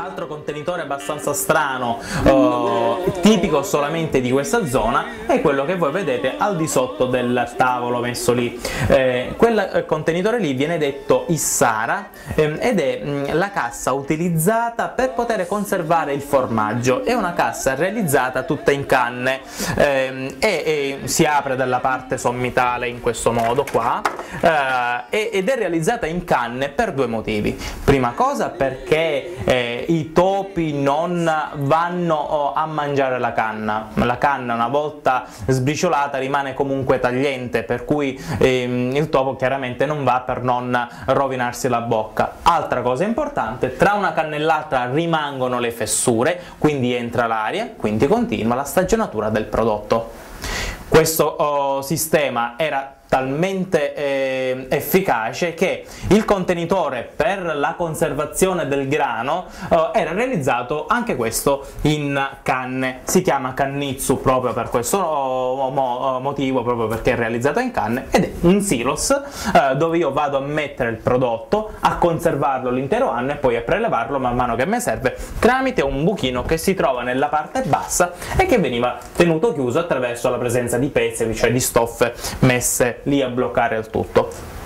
Altro contenitore abbastanza strano, uh, tipico solamente di questa zona, è quello che voi vedete al di sotto del tavolo messo lì. Eh, quel eh, contenitore lì viene detto Issara eh, ed è mh, mm, la cassa utilizzata per poter conservare il formaggio. È una cassa realizzata tutta in canne ehm, e, e, si apre dalla parte sommitale in questo modo qua eh, ed è realizzata in canne per due motivi. Prima cosa perché eh, i topi non vanno oh, a mangiare la canna, la canna una volta sbriciolata rimane comunque tagliente per cui ehm, il topo chiaramente non va per non rovinarsi la bocca. Altra cosa importante, tra una cannellata rimangono le fessure, quindi entra l'aria, quindi continua la stagionatura del prodotto. Questo oh, sistema era talmente eh, efficace che il contenitore per la conservazione del grano eh, era realizzato anche questo in canne. Si chiama cannizzu proprio per questo oh, mo motivo proprio perché è realizzato in canne ed è un silos eh, dove io vado a mettere il prodotto a conservarlo l'intero anno e poi a prelevarlo man mano che mi serve tramite un buchino che si trova nella parte bassa e che veniva tenuto chiuso attraverso la presenza di pezzi cioè di stoffe messe lì a bloccare il tutto.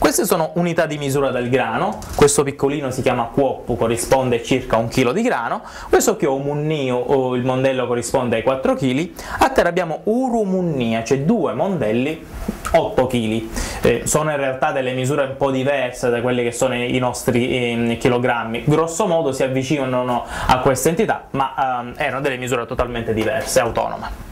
Queste sono unità di misura del grano, questo piccolino si chiama cuoppu, corrisponde a circa un chilo di grano, questo che ho munnio, o il mondello corrisponde ai 4 kg, a terra abbiamo urumunnia, cioè due mondelli 8 kg. Eh, sono in realtà delle misure un po' diverse da quelle che sono i nostri eh, chilogrammi, grosso modo si avvicinano a questa entità, ma eh, erano delle misure totalmente diverse, autonome.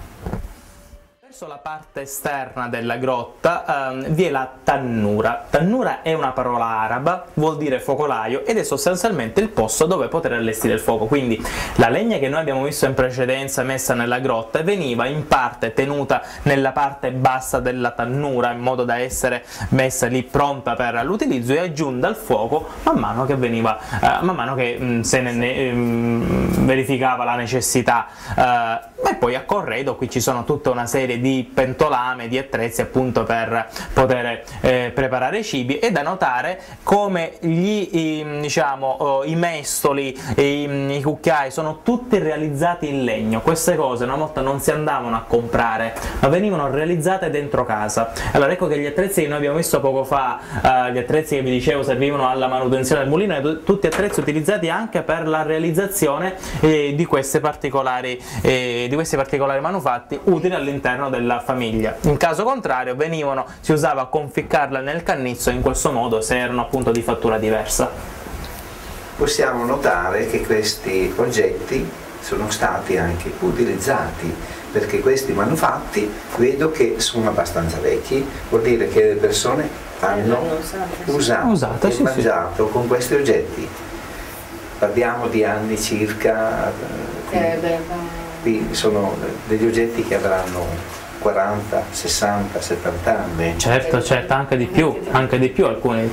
Verso la parte esterna della grotta um, vi è la tannura. Tannura è una parola araba, vuol dire focolaio ed è sostanzialmente il posto dove poter allestire il fuoco. Quindi la legna che noi abbiamo visto in precedenza messa nella grotta veniva in parte tenuta nella parte bassa della tannura in modo da essere messa lì pronta per l'utilizzo e aggiunta al fuoco man mano che veniva, uh, man mano che um, se ne, ne um, verificava la necessità. Uh, e poi a corredo qui ci sono tutta una serie di pentolame, di attrezzi appunto per poter eh, preparare i cibi. E da notare come gli, i, diciamo, oh, i mestoli, i, i, cucchiai sono tutti realizzati in legno, queste cose una volta non si andavano a comprare ma venivano realizzate dentro casa, allora ecco che gli attrezzi che noi abbiamo visto poco fa, eh, gli attrezzi che vi dicevo servivano alla manutenzione del mulino, tutti attrezzi utilizzati anche per la realizzazione eh, di, particolari, eh, di questi particolari manufatti utili all'interno della famiglia. In caso contrario venivano, si usava a conficcarla nel cannizzo in questo modo se erano appunto di fattura diversa. Possiamo notare che questi oggetti sono stati anche utilizzati perché questi manufatti vedo che sono abbastanza vecchi, vuol dire che le persone hanno usato Usate, e sì, mangiato sì. con questi oggetti. Parliamo di anni circa, eh, beh, qui sono degli oggetti che avranno 40, 60, 70 anni. Certo, certo, anche di più, anche di più alcuni.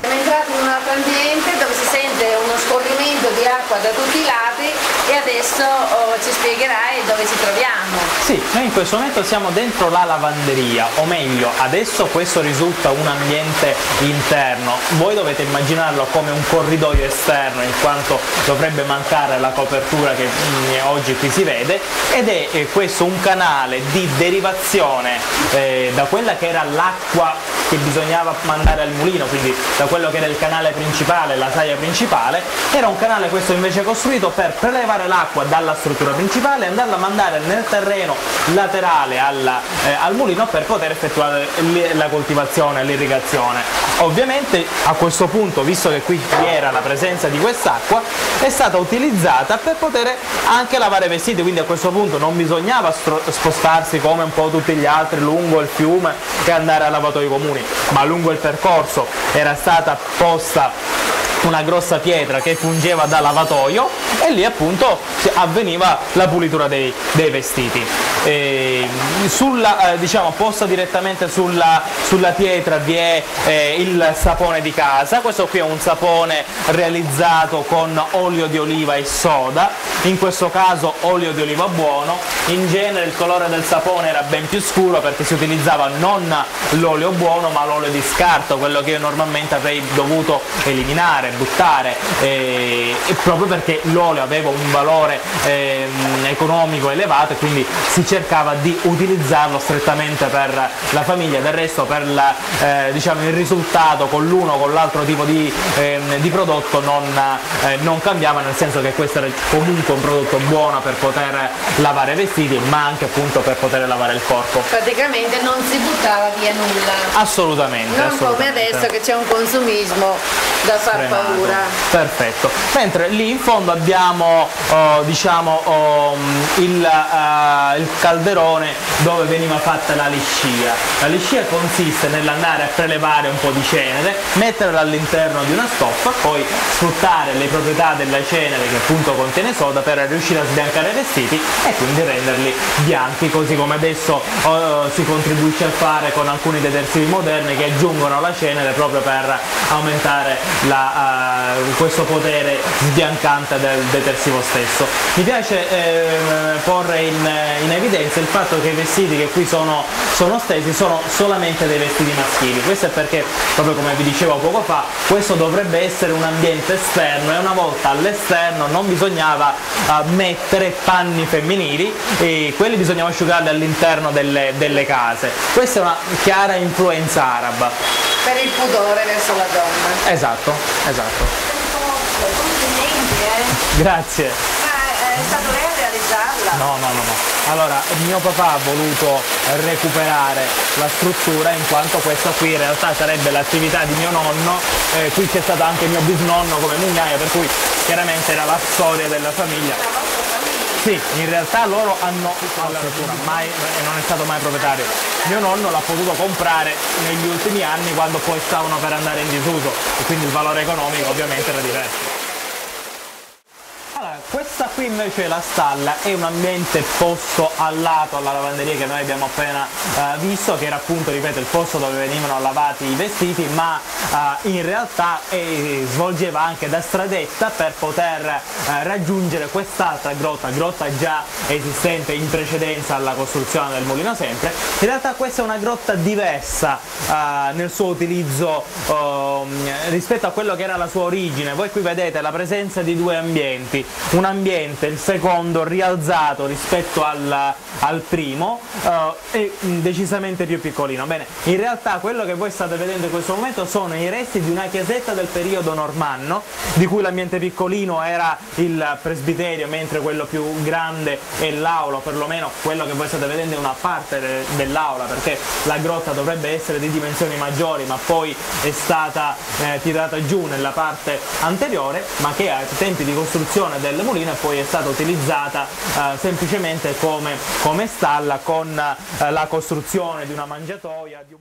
Siamo entrati in un altro ambiente dove si sente uno scorrimento di acqua da tutti i lati e adesso oh, ci spiegherai dove ci troviamo. Sì, noi in questo momento siamo dentro la lavanderia, o meglio, adesso questo risulta un ambiente interno. Voi dovete immaginarlo come un corridoio esterno, in quanto dovrebbe mancare la copertura che mh, mm, oggi qui si vede, ed è eh, questo un canale di derivazione eh, da quella che era l'acqua che bisognava mandare al mulino, quindi da quello che era il canale principale, la saia principale, era un canale questo invece costruito per prelevare levare l'acqua dalla struttura principale e andarla a mandare nel terreno laterale alla, eh, al mulino per poter effettuare la coltivazione, l'irrigazione. Ovviamente a questo punto, visto che qui vi era la presenza di quest'acqua, è stata utilizzata per poter anche lavare i vestiti, quindi a questo punto non bisognava spostarsi come un po' tutti gli altri lungo il fiume e andare a lavatoi comuni, ma lungo il percorso era stata posta una grossa pietra che fungeva da lavatoio e lì appunto avveniva la pulitura dei, dei vestiti. eh, sulla, eh, diciamo, posta direttamente sulla, sulla pietra vi è eh, il sapone di casa, questo qui è un sapone realizzato con olio di oliva e soda, in questo caso olio di oliva buono, in genere il colore del sapone era ben più scuro perché si utilizzava non l'olio buono ma l'olio di scarto, quello che io normalmente avrei dovuto eliminare, buttare, eh, proprio perché l'olio aveva un valore eh, economico elevato e quindi si cercava di utilizzarlo strettamente per la famiglia, del resto per la, eh, diciamo, il risultato con l'uno o con l'altro tipo di, ehm, di prodotto non, eh, non, cambiava, nel senso che questo era comunque un prodotto buono per poter lavare i vestiti ma anche appunto per poter lavare il corpo. Praticamente non si buttava via nulla. Assolutamente. Non assolutamente. come adesso che c'è un consumismo da far Frenato. Paura. Perfetto. Mentre lì in fondo abbiamo oh, diciamo oh, il, uh, il calderone dove veniva fatta la liscia. La liscia consiste nell'andare a prelevare un po' di cenere, metterla all'interno di una stoffa, poi sfruttare le proprietà della cenere che appunto contiene soda per riuscire a sbiancare i vestiti e quindi renderli bianchi, così come adesso oh, si contribuisce a fare con alcuni detersivi moderni che aggiungono la cenere proprio per aumentare la, uh, questo potere sbiancante del detersivo stesso. Mi piace eh, porre in, in, evidenza il fatto che i vestiti che qui sono, sono stesi sono solamente dei vestiti maschili, questo è perché, proprio come vi dicevo poco fa, questo dovrebbe essere un ambiente esterno e una volta all'esterno non bisognava uh, mettere panni femminili e quelli bisognava asciugarli all'interno delle, delle case. Questa è una chiara influenza araba. Per il pudore verso la donna. Esatto, esatto. Complimenti, eh? Grazie. Ma è stato lei a realizzarla? No, no, no, no. Allora, mio papà ha voluto recuperare la struttura in quanto questa qui in realtà sarebbe l'attività di mio nonno, eh, qui c'è stato anche mio bisnonno come mugnaio, per cui chiaramente era la storia della famiglia. Sì, in realtà loro hanno la mai, non è stato mai proprietario. Mio nonno l'ha potuto comprare negli ultimi anni quando poi stavano per andare in disuso e quindi il valore economico ovviamente era diverso. Questa qui invece è la stalla, è un ambiente posto al lato alla lavanderia che noi abbiamo appena uh, visto, che era appunto, ripeto, il posto dove venivano lavati i vestiti, ma uh, in realtà eh, svolgeva anche da stradetta per poter uh, raggiungere quest'altra grotta, grotta già esistente in precedenza alla costruzione del mulino sempre. In realtà questa è una grotta diversa nel suo utilizzo ehm, rispetto a quello che era la sua origine. Voi qui vedete la presenza di due ambienti un ambiente, il secondo rialzato rispetto al, al primo uh, e decisamente più piccolino. Bene, in realtà quello che voi state vedendo in questo momento sono i resti di una chiesetta del periodo normanno, di cui l'ambiente piccolino era il presbiterio, mentre quello più grande è l'aula, perlomeno quello che voi state vedendo è una parte dell'aula, perché la grotta dovrebbe essere di dimensioni maggiori, ma poi è stata eh, tirata giù nella parte anteriore, ma che ai tempi di costruzione del mulino e poi è stata utilizzata eh, semplicemente come, come, stalla con eh, la costruzione di una mangiatoia. Di un...